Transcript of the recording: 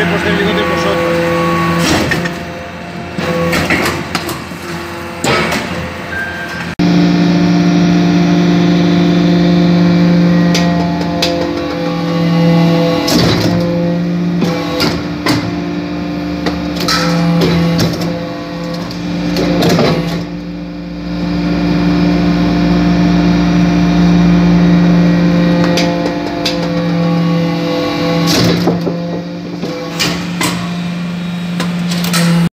Οπωσδήποτε λίγο την ποσότητα.